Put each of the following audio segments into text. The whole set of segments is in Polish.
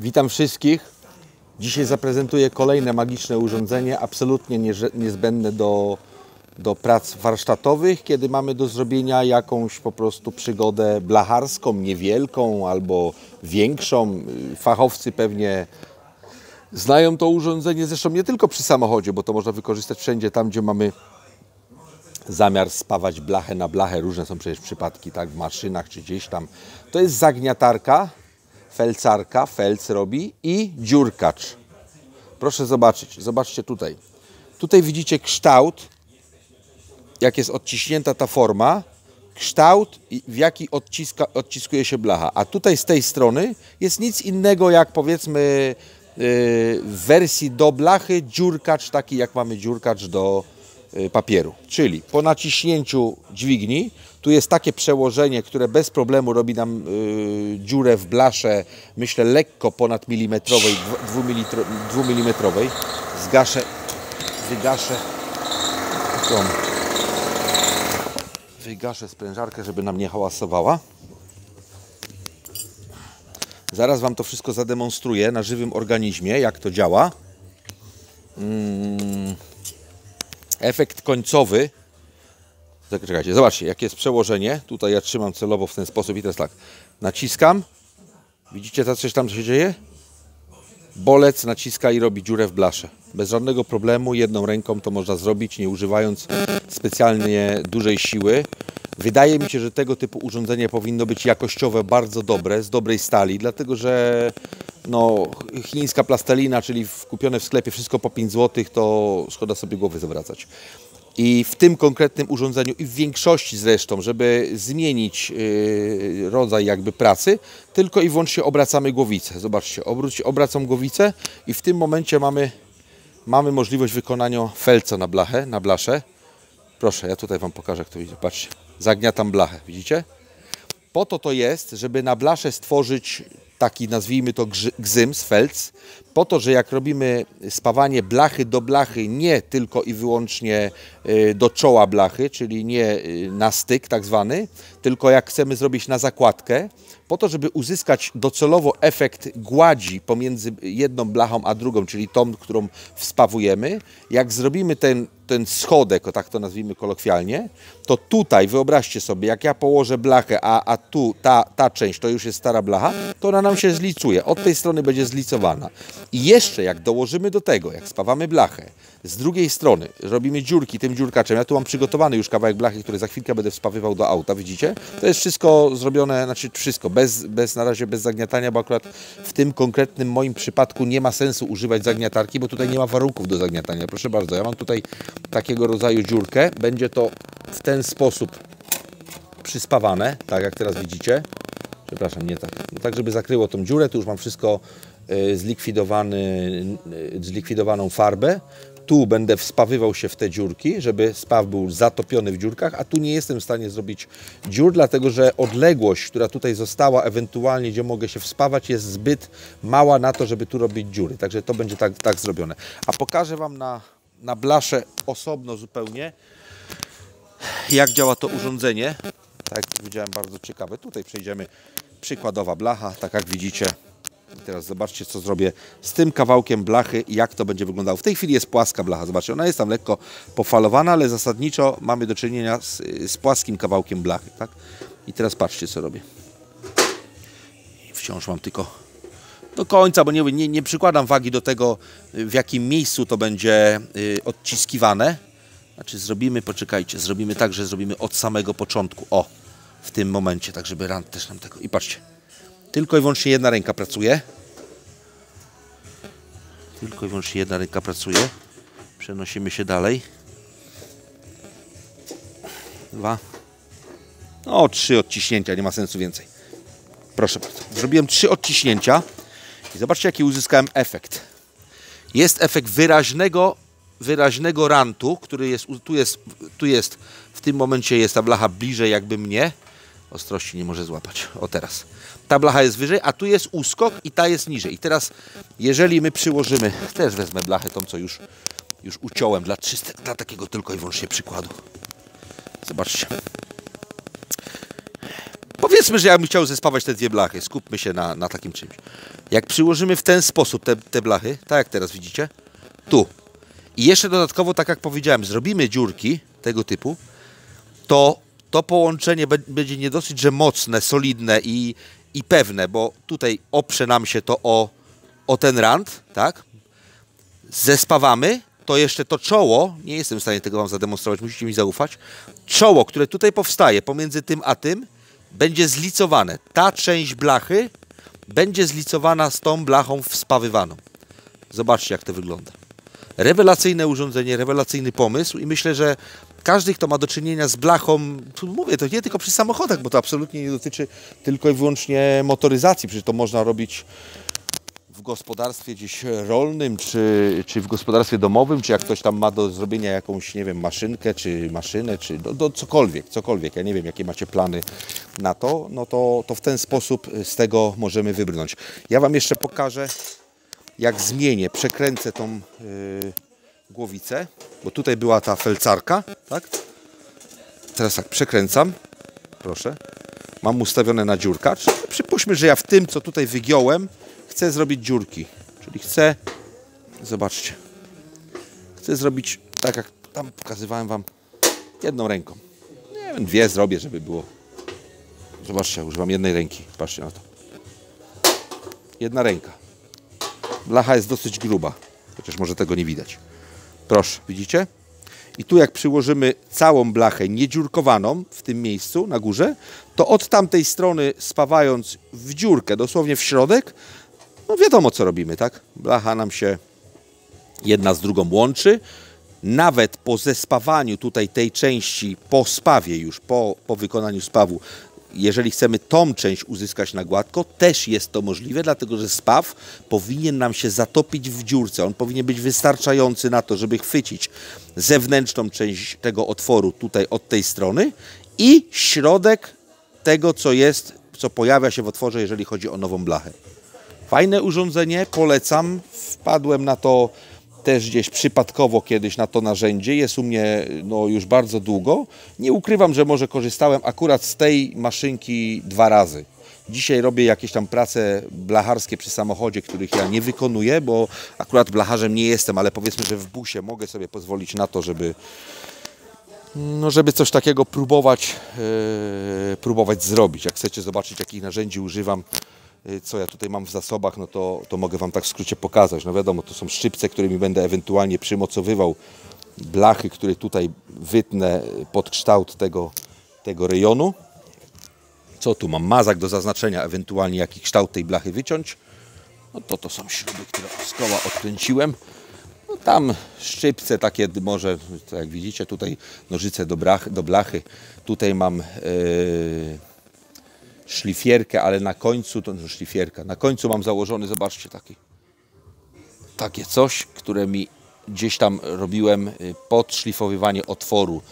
Witam wszystkich. Dzisiaj zaprezentuję kolejne magiczne urządzenie, absolutnie niezbędne do, do prac warsztatowych, kiedy mamy do zrobienia jakąś po prostu przygodę blacharską, niewielką albo większą. Fachowcy pewnie znają to urządzenie, zresztą nie tylko przy samochodzie, bo to można wykorzystać wszędzie tam, gdzie mamy zamiar spawać blachę na blachę. Różne są przecież przypadki, tak, w maszynach czy gdzieś tam. To jest zagniatarka, felcarka, felc robi i dziurkacz. Proszę zobaczyć, zobaczcie tutaj. Tutaj widzicie kształt, jak jest odciśnięta ta forma, kształt, w jaki odciska, odciskuje się blacha. A tutaj z tej strony jest nic innego jak powiedzmy yy, w wersji do blachy dziurkacz, taki jak mamy dziurkacz do yy, papieru. Czyli po naciśnięciu dźwigni, tu jest takie przełożenie, które bez problemu robi nam yy, dziurę w blasze, myślę lekko ponad milimetrowej, dwumilimetrowej. Zgaszę, wygaszę wygaszę sprężarkę, żeby nam nie hałasowała. Zaraz Wam to wszystko zademonstruję na żywym organizmie, jak to działa. Mm. Efekt końcowy. Czekajcie, zobaczcie, jakie jest przełożenie. Tutaj ja trzymam celowo w ten sposób i teraz tak. Naciskam. Widzicie coś tam się dzieje? Bolec naciska i robi dziurę w blasze. Bez żadnego problemu, jedną ręką to można zrobić, nie używając specjalnie dużej siły. Wydaje mi się, że tego typu urządzenie powinno być jakościowe bardzo dobre, z dobrej stali, dlatego że no, chińska plastelina, czyli kupione w sklepie wszystko po 5 zł, to szkoda sobie głowy zawracać. I w tym konkretnym urządzeniu i w większości zresztą, żeby zmienić yy, rodzaj jakby pracy, tylko i wyłącznie obracamy głowicę. Zobaczcie, obróć, obracam głowicę i w tym momencie mamy, mamy możliwość wykonania felca na blachę, na blaszę. Proszę, ja tutaj Wam pokażę, jak to idzie. Patrzcie, zagniatam blachę, widzicie? Po to to jest, żeby na blasze stworzyć taki, nazwijmy to gzyms, felc, po to, że jak robimy spawanie blachy do blachy, nie tylko i wyłącznie y, do czoła blachy, czyli nie y, na styk tak zwany, tylko jak chcemy zrobić na zakładkę, po to, żeby uzyskać docelowo efekt gładzi pomiędzy jedną blachą a drugą, czyli tą, którą wspawujemy, jak zrobimy ten, ten schodek, o tak to nazwijmy kolokwialnie, to tutaj wyobraźcie sobie, jak ja położę blachę, a, a tu ta, ta część to już jest stara blacha, to ona nam się zlicuje. Od tej strony będzie zlicowana. I jeszcze jak dołożymy do tego, jak spawamy blachę, z drugiej strony robimy dziurki tym dziurkaczem. Ja tu mam przygotowany już kawałek blachy, który za chwilkę będę wspawywał do auta, widzicie? To jest wszystko zrobione, znaczy wszystko, bez, bez na razie bez zagniatania, bo akurat w tym konkretnym moim przypadku nie ma sensu używać zagniatarki, bo tutaj nie ma warunków do zagniatania. Proszę bardzo, ja mam tutaj takiego rodzaju dziurkę. Będzie to w ten sposób przyspawane, tak jak teraz widzicie. Przepraszam, nie tak. No tak, żeby zakryło tą dziurę, tu już mam wszystko zlikwidowany, e, zlikwidowaną farbę. Tu będę wspawywał się w te dziurki, żeby spaw był zatopiony w dziurkach, a tu nie jestem w stanie zrobić dziur, dlatego że odległość, która tutaj została, ewentualnie gdzie mogę się wspawać, jest zbyt mała na to, żeby tu robić dziury. Także to będzie tak, tak zrobione. A pokażę Wam na, na blasze osobno zupełnie, jak działa to urządzenie. Tak jak powiedziałem, bardzo ciekawe. Tutaj przejdziemy przykładowa blacha, tak jak widzicie. I teraz zobaczcie, co zrobię z tym kawałkiem blachy i jak to będzie wyglądało. W tej chwili jest płaska blacha. Zobaczcie, ona jest tam lekko pofalowana, ale zasadniczo mamy do czynienia z, z płaskim kawałkiem blachy. Tak? I teraz patrzcie, co robię. I wciąż mam tylko do końca, bo nie, nie, nie przykładam wagi do tego, w jakim miejscu to będzie y, odciskiwane. Znaczy zrobimy, poczekajcie, zrobimy tak, że zrobimy od samego początku. O, w tym momencie, tak żeby rand też nam tego... I patrzcie, tylko i wyłącznie jedna ręka pracuje. Tylko i wyłącznie jedna ręka pracuje. Przenosimy się dalej. Dwa. No, trzy odciśnięcia, nie ma sensu więcej. Proszę bardzo. Zrobiłem trzy odciśnięcia i zobaczcie, jaki uzyskałem efekt. Jest efekt wyraźnego, wyraźnego rantu, który jest, tu jest, tu jest, w tym momencie jest ta blacha bliżej jakby mnie. Ostrości nie może złapać. O teraz. Ta blacha jest wyżej, a tu jest uskok i ta jest niżej. I teraz, jeżeli my przyłożymy, też wezmę blachę tą, co już, już uciąłem dla, czyste, dla takiego tylko i wyłącznie przykładu. Zobaczcie. Powiedzmy, że ja bym chciał zespawać te dwie blachy. Skupmy się na, na takim czymś. Jak przyłożymy w ten sposób te, te blachy, tak jak teraz widzicie, tu. I jeszcze dodatkowo, tak jak powiedziałem, zrobimy dziurki tego typu, to to połączenie będzie nie dosyć, że mocne, solidne i, i pewne, bo tutaj oprze nam się to o, o ten rand, tak? Zespawamy, to jeszcze to czoło, nie jestem w stanie tego Wam zademonstrować, musicie mi zaufać, czoło, które tutaj powstaje pomiędzy tym a tym, będzie zlicowane. Ta część blachy będzie zlicowana z tą blachą wspawywaną. Zobaczcie, jak to wygląda. Rewelacyjne urządzenie, rewelacyjny pomysł i myślę, że każdy, kto ma do czynienia z blachą, mówię to nie tylko przy samochodach, bo to absolutnie nie dotyczy tylko i wyłącznie motoryzacji, przecież to można robić w gospodarstwie gdzieś rolnym, czy, czy w gospodarstwie domowym, czy jak ktoś tam ma do zrobienia jakąś, nie wiem, maszynkę, czy maszynę, czy do, do cokolwiek, cokolwiek, ja nie wiem, jakie macie plany na to, no to, to w ten sposób z tego możemy wybrnąć. Ja Wam jeszcze pokażę, jak zmienię, przekręcę tą yy, głowicę, bo tutaj była ta felcarka, tak? Teraz tak, przekręcam, proszę, mam ustawione na dziurkacz. Przypuśćmy, że ja w tym, co tutaj wygiąłem, chcę zrobić dziurki. Czyli chcę, zobaczcie, chcę zrobić tak jak tam pokazywałem Wam jedną ręką. Nie wiem, dwie zrobię, żeby było. Zobaczcie, używam jednej ręki. Patrzcie na to. Jedna ręka. Blacha jest dosyć gruba, chociaż może tego nie widać. Proszę, widzicie? I tu jak przyłożymy całą blachę niedziurkowaną w tym miejscu na górze, to od tamtej strony spawając w dziurkę, dosłownie w środek, no wiadomo co robimy, tak? Blacha nam się jedna z drugą łączy. Nawet po zespawaniu tutaj tej części, po spawie już, po, po wykonaniu spawu, jeżeli chcemy tą część uzyskać na gładko, też jest to możliwe, dlatego że spaw powinien nam się zatopić w dziurce. On powinien być wystarczający na to, żeby chwycić zewnętrzną część tego otworu tutaj od tej strony i środek tego, co jest, co pojawia się w otworze, jeżeli chodzi o nową blachę. Fajne urządzenie, polecam. Wpadłem na to też gdzieś przypadkowo kiedyś na to narzędzie. Jest u mnie no, już bardzo długo. Nie ukrywam, że może korzystałem akurat z tej maszynki dwa razy. Dzisiaj robię jakieś tam prace blacharskie przy samochodzie, których ja nie wykonuję, bo akurat blacharzem nie jestem, ale powiedzmy, że w busie mogę sobie pozwolić na to, żeby no, żeby coś takiego próbować, yy, próbować zrobić. Jak chcecie zobaczyć, jakich narzędzi używam, co ja tutaj mam w zasobach, no to, to mogę Wam tak w skrócie pokazać. No wiadomo, to są szczypce, którymi będę ewentualnie przymocowywał blachy, które tutaj wytnę pod kształt tego, tego rejonu. Co tu mam? Mazak do zaznaczenia, ewentualnie jaki kształt tej blachy wyciąć. No to to są śruby, które z koła odkręciłem. No tam szczypce takie może, tak jak widzicie, tutaj nożyce do, brach, do blachy. Tutaj mam... Yy, szlifierkę, ale na końcu, to no, szlifierka, na końcu mam założony, zobaczcie, taki, takie coś, które mi gdzieś tam robiłem y, podszlifowywanie otworu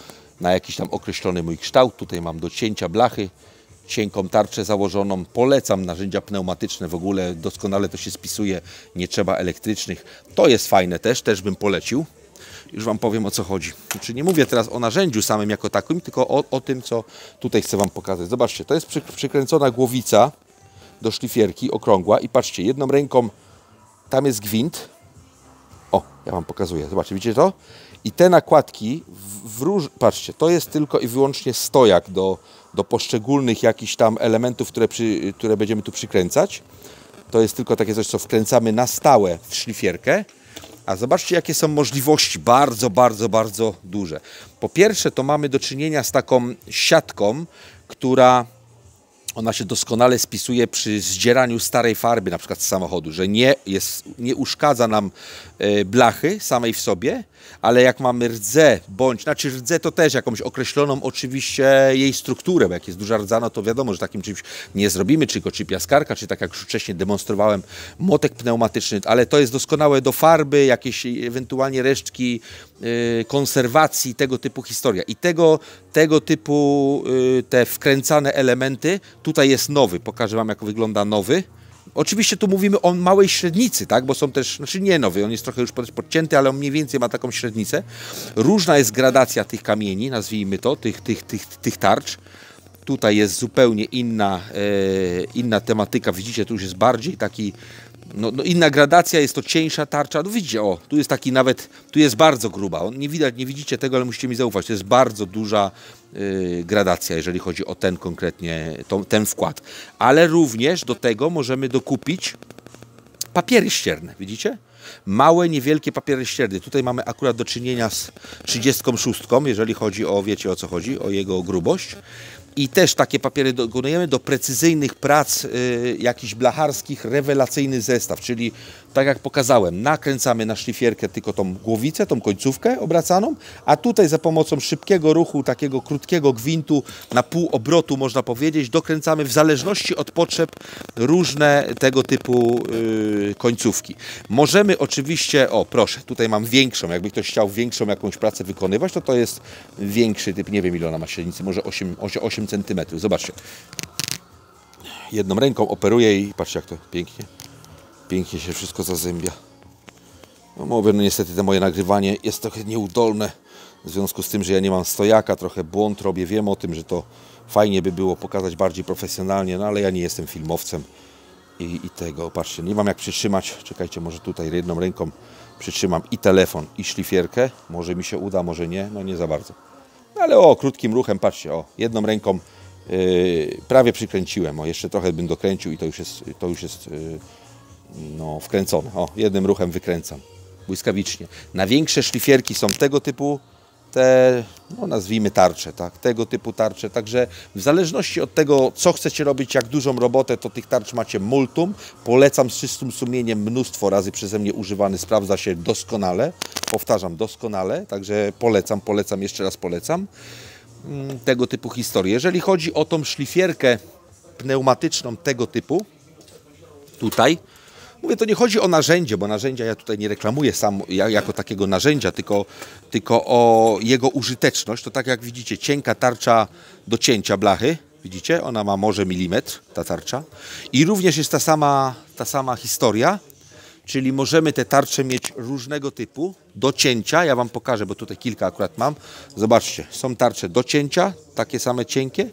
na jakiś tam określony mój kształt. Tutaj mam do cięcia blachy, cienką tarczę założoną. Polecam narzędzia pneumatyczne w ogóle, doskonale to się spisuje, nie trzeba elektrycznych. To jest fajne też, też bym polecił. Już Wam powiem o co chodzi. Znaczy nie mówię teraz o narzędziu samym jako takim, tylko o, o tym, co tutaj chcę Wam pokazać. Zobaczcie, to jest przy, przykręcona głowica do szlifierki, okrągła i patrzcie, jedną ręką tam jest gwint. O, ja Wam pokazuję. Zobaczcie, widzicie to? I te nakładki, w, w róż... patrzcie, to jest tylko i wyłącznie stojak do, do poszczególnych jakichś tam elementów, które, przy, które będziemy tu przykręcać. To jest tylko takie coś, co wkręcamy na stałe w szlifierkę a zobaczcie, jakie są możliwości, bardzo, bardzo, bardzo duże. Po pierwsze, to mamy do czynienia z taką siatką, która ona się doskonale spisuje przy zdzieraniu starej farby, na przykład z samochodu, że nie, jest, nie uszkadza nam e, blachy samej w sobie, ale jak mamy rdzę, bądź, znaczy rdzę to też jakąś określoną oczywiście jej strukturę, bo jak jest duża rdza, no to wiadomo, że takim czymś nie zrobimy, czy go czy piaskarka, czy tak jak już wcześniej demonstrowałem, motek pneumatyczny, ale to jest doskonałe do farby, jakieś ewentualnie resztki konserwacji, tego typu historia. I tego, tego typu yy, te wkręcane elementy, tutaj jest nowy, pokażę Wam jak wygląda nowy, Oczywiście tu mówimy o małej średnicy, tak? bo są też, znaczy nie nowy, on jest trochę już podcięty, ale on mniej więcej ma taką średnicę. Różna jest gradacja tych kamieni, nazwijmy to, tych, tych, tych, tych tarcz. Tutaj jest zupełnie inna, e, inna tematyka. Widzicie, tu już jest bardziej taki no, no inna gradacja, jest to cieńsza tarcza. No widzicie, o, tu jest taki nawet, tu jest bardzo gruba. Nie widać, nie widzicie tego, ale musicie mi zaufać. To jest bardzo duża y, gradacja, jeżeli chodzi o ten konkretnie, to, ten wkład. Ale również do tego możemy dokupić papiery ścierne, widzicie? Małe, niewielkie papiery ścierne. Tutaj mamy akurat do czynienia z 36, jeżeli chodzi o, wiecie o co chodzi, o jego grubość i też takie papiery dokonujemy do precyzyjnych prac y, jakichś blacharskich, rewelacyjny zestaw, czyli tak jak pokazałem, nakręcamy na szlifierkę tylko tą głowicę, tą końcówkę obracaną, a tutaj za pomocą szybkiego ruchu, takiego krótkiego gwintu na pół obrotu można powiedzieć, dokręcamy w zależności od potrzeb różne tego typu yy, końcówki. Możemy oczywiście, o proszę, tutaj mam większą, jakby ktoś chciał większą jakąś pracę wykonywać, to to jest większy typ, nie wiem ile ona ma średnicy, może 8, 8 cm. Zobaczcie. Jedną ręką operuję i patrzcie jak to pięknie pięknie się wszystko zazębia. No mówię, no niestety to moje nagrywanie jest trochę nieudolne, w związku z tym, że ja nie mam stojaka, trochę błąd robię, wiem o tym, że to fajnie by było pokazać bardziej profesjonalnie, no ale ja nie jestem filmowcem i, i tego, patrzcie, nie mam jak przytrzymać, czekajcie, może tutaj jedną ręką przytrzymam i telefon, i szlifierkę, może mi się uda, może nie, no nie za bardzo. No ale o, krótkim ruchem, patrzcie, o, jedną ręką yy, prawie przykręciłem, o, jeszcze trochę bym dokręcił i to już jest, to już jest yy, no, wkręcone. O, jednym ruchem wykręcam. Błyskawicznie. Na większe szlifierki są tego typu te, no nazwijmy tarcze, tak, tego typu tarcze, także w zależności od tego, co chcecie robić, jak dużą robotę, to tych tarcz macie multum, polecam z czystym sumieniem, mnóstwo razy przeze mnie używany, sprawdza się doskonale, powtarzam, doskonale, także polecam, polecam, jeszcze raz polecam mm, tego typu historie. Jeżeli chodzi o tą szlifierkę pneumatyczną tego typu, tutaj, Mówię, to nie chodzi o narzędzie, bo narzędzia ja tutaj nie reklamuję sam jako takiego narzędzia, tylko, tylko o jego użyteczność. To tak jak widzicie, cienka tarcza do cięcia blachy, widzicie, ona ma może milimetr, ta tarcza. I również jest ta sama, ta sama historia, czyli możemy te tarcze mieć różnego typu do cięcia. Ja Wam pokażę, bo tutaj kilka akurat mam. Zobaczcie, są tarcze do cięcia, takie same cienkie,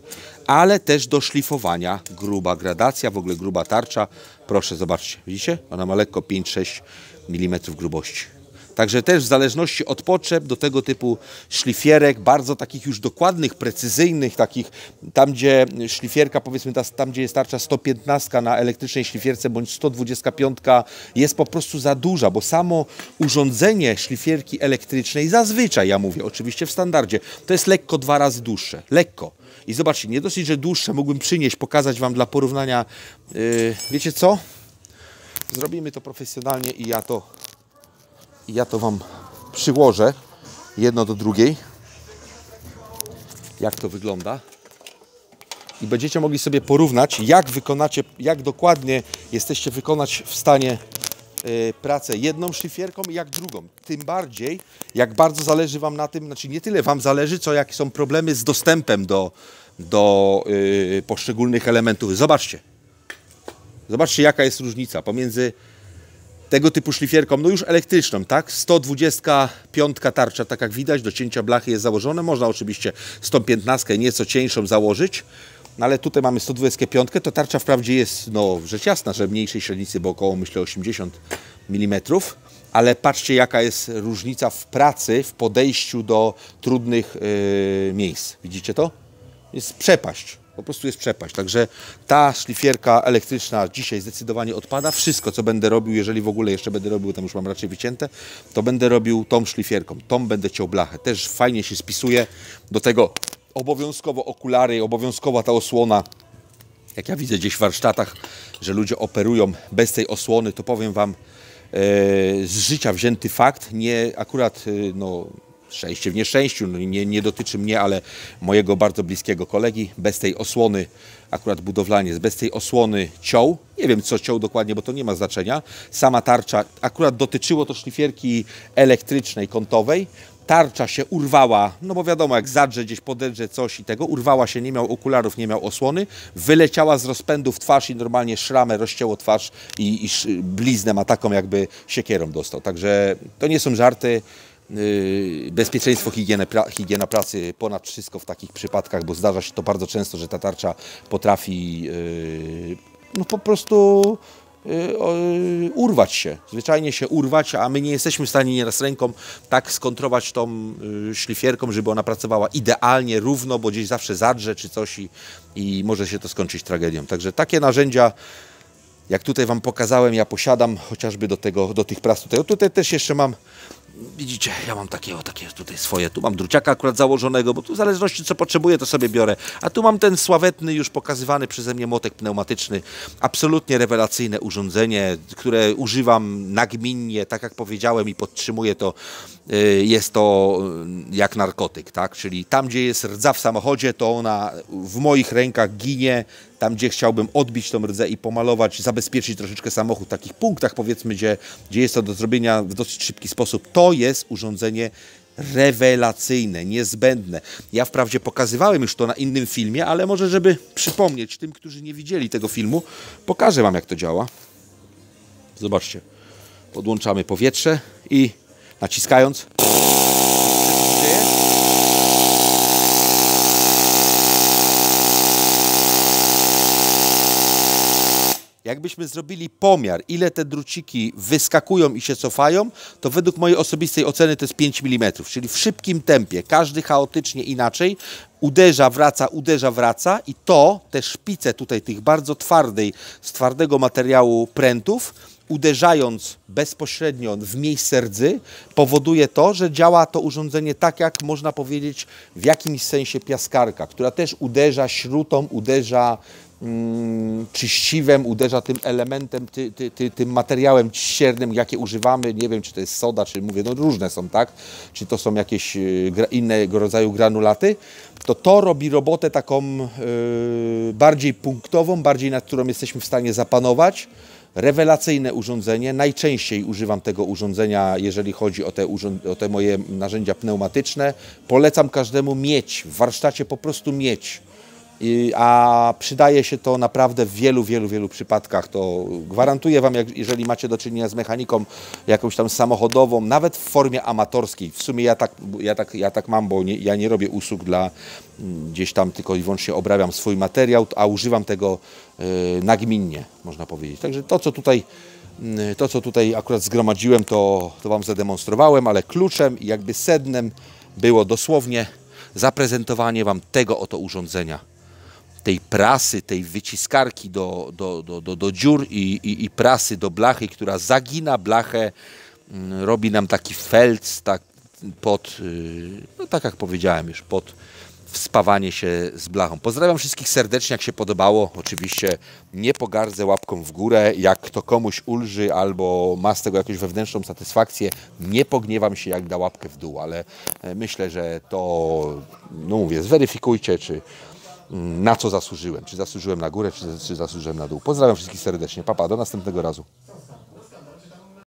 ale też do szlifowania. Gruba gradacja, w ogóle gruba tarcza. Proszę, zobaczcie, widzicie? Ona ma lekko 5-6 mm grubości. Także też w zależności od potrzeb do tego typu szlifierek, bardzo takich już dokładnych, precyzyjnych, takich tam gdzie szlifierka, powiedzmy tam gdzie jest tarcza 115 na elektrycznej szlifierce bądź 125 jest po prostu za duża, bo samo urządzenie szlifierki elektrycznej zazwyczaj, ja mówię oczywiście w standardzie, to jest lekko dwa razy dłuższe, lekko. I zobaczcie, nie dosyć, że dłuższe mógłbym przynieść, pokazać Wam dla porównania. Yy, wiecie co? Zrobimy to profesjonalnie i ja to, i ja to Wam przyłożę jedno do drugiej. Jak to wygląda. I będziecie mogli sobie porównać, jak wykonacie, jak dokładnie jesteście wykonać w stanie pracę jedną szlifierką, jak drugą. Tym bardziej, jak bardzo zależy Wam na tym, znaczy nie tyle Wam zależy, co jakie są problemy z dostępem do, do yy, poszczególnych elementów. Zobaczcie. Zobaczcie, jaka jest różnica pomiędzy tego typu szlifierką, no już elektryczną, tak? 125 tarcza, tak jak widać, do cięcia blachy jest założone. Można oczywiście 115 nieco cieńszą założyć, no ale tutaj mamy 125, to tarcza wprawdzie jest, no rzecz jasna, że mniejszej średnicy, bo około myślę 80 mm, ale patrzcie jaka jest różnica w pracy, w podejściu do trudnych yy, miejsc. Widzicie to? Jest przepaść. Po prostu jest przepaść. Także ta szlifierka elektryczna dzisiaj zdecydowanie odpada. Wszystko, co będę robił, jeżeli w ogóle jeszcze będę robił, tam już mam raczej wycięte, to będę robił tą szlifierką. Tą będę ciął blachę. Też fajnie się spisuje do tego obowiązkowo okulary, obowiązkowa ta osłona. Jak ja widzę gdzieś w warsztatach, że ludzie operują bez tej osłony, to powiem Wam e, z życia wzięty fakt. Nie akurat e, no, szczęście w nieszczęściu, no, nie, nie dotyczy mnie, ale mojego bardzo bliskiego kolegi. Bez tej osłony, akurat budowlanie, bez tej osłony ciął. Nie wiem co ciął dokładnie, bo to nie ma znaczenia. Sama tarcza, akurat dotyczyło to szlifierki elektrycznej, kątowej tarcza się urwała, no bo wiadomo, jak zadrze gdzieś podedrze coś i tego, urwała się, nie miał okularów, nie miał osłony, wyleciała z rozpędu w twarz i normalnie szramę rozcięło twarz i, i bliznę ma taką, jakby siekierą dostał. Także to nie są żarty. Yy, bezpieczeństwo, pra, higiena pracy ponad wszystko w takich przypadkach, bo zdarza się to bardzo często, że ta tarcza potrafi yy, no po prostu urwać się, zwyczajnie się urwać, a my nie jesteśmy w stanie nieraz ręką tak skontrować tą yy, szlifierką, żeby ona pracowała idealnie, równo, bo gdzieś zawsze zadrze czy coś i, i może się to skończyć tragedią. Także takie narzędzia jak tutaj Wam pokazałem, ja posiadam chociażby do, tego, do tych pras tutaj. O, tutaj też jeszcze mam, widzicie, ja mam takie, o, takie tutaj swoje, tu mam druciaka akurat założonego, bo tu w zależności co potrzebuję, to sobie biorę. A tu mam ten sławetny, już pokazywany przeze mnie motek pneumatyczny. Absolutnie rewelacyjne urządzenie, które używam nagminnie, tak jak powiedziałem i podtrzymuję to, y, jest to y, jak narkotyk, tak? Czyli tam, gdzie jest rdza w samochodzie, to ona w moich rękach ginie, tam gdzie chciałbym odbić tą rdzę i pomalować, zabezpieczyć troszeczkę samochód w takich punktach powiedzmy, gdzie, gdzie jest to do zrobienia w dosyć szybki sposób, to jest urządzenie rewelacyjne, niezbędne. Ja wprawdzie pokazywałem już to na innym filmie, ale może żeby przypomnieć tym, którzy nie widzieli tego filmu, pokażę Wam jak to działa. Zobaczcie, podłączamy powietrze i naciskając Jakbyśmy zrobili pomiar, ile te druciki wyskakują i się cofają, to według mojej osobistej oceny to jest 5 mm, czyli w szybkim tempie, każdy chaotycznie inaczej, uderza, wraca, uderza, wraca i to, te szpice tutaj tych bardzo twardej, z twardego materiału prętów, uderzając bezpośrednio w miejsce rdzy, powoduje to, że działa to urządzenie tak, jak można powiedzieć w jakimś sensie piaskarka, która też uderza śrutą, uderza mm, czyściwem, uderza tym elementem, ty, ty, ty, tym materiałem ściernym, jakie używamy. Nie wiem, czy to jest soda, czy mówię, no różne są, tak? Czy to są jakieś y, innego rodzaju granulaty. To to robi robotę taką y, bardziej punktową, bardziej nad którą jesteśmy w stanie zapanować. Rewelacyjne urządzenie. Najczęściej używam tego urządzenia, jeżeli chodzi o te, o te moje narzędzia pneumatyczne. Polecam każdemu mieć, w warsztacie po prostu mieć. I, a przydaje się to naprawdę w wielu, wielu, wielu przypadkach. To gwarantuję Wam, jak, jeżeli macie do czynienia z mechaniką jakąś tam samochodową, nawet w formie amatorskiej. W sumie ja tak, ja tak, ja tak mam, bo nie, ja nie robię usług dla mm, gdzieś tam, tylko i wyłącznie obrabiam swój materiał, a używam tego y, nagminnie, można powiedzieć. Także to, co tutaj mm, to, co tutaj akurat zgromadziłem, to, to Wam zademonstrowałem, ale kluczem i jakby sednem było dosłownie zaprezentowanie Wam tego oto urządzenia tej prasy, tej wyciskarki do, do, do, do, do dziur i, i, i prasy do blachy, która zagina blachę, mm, robi nam taki felc tak pod, y, no tak jak powiedziałem już, pod wspawanie się z blachą. Pozdrawiam wszystkich serdecznie, jak się podobało. Oczywiście nie pogardzę łapką w górę. Jak to komuś ulży albo ma z tego jakąś wewnętrzną satysfakcję, nie pogniewam się, jak da łapkę w dół, ale e, myślę, że to, no mówię, zweryfikujcie, czy, na co zasłużyłem. Czy zasłużyłem na górę, czy, zasłużyłem na dół. Pozdrawiam wszystkich serdecznie. Papa, do następnego razu.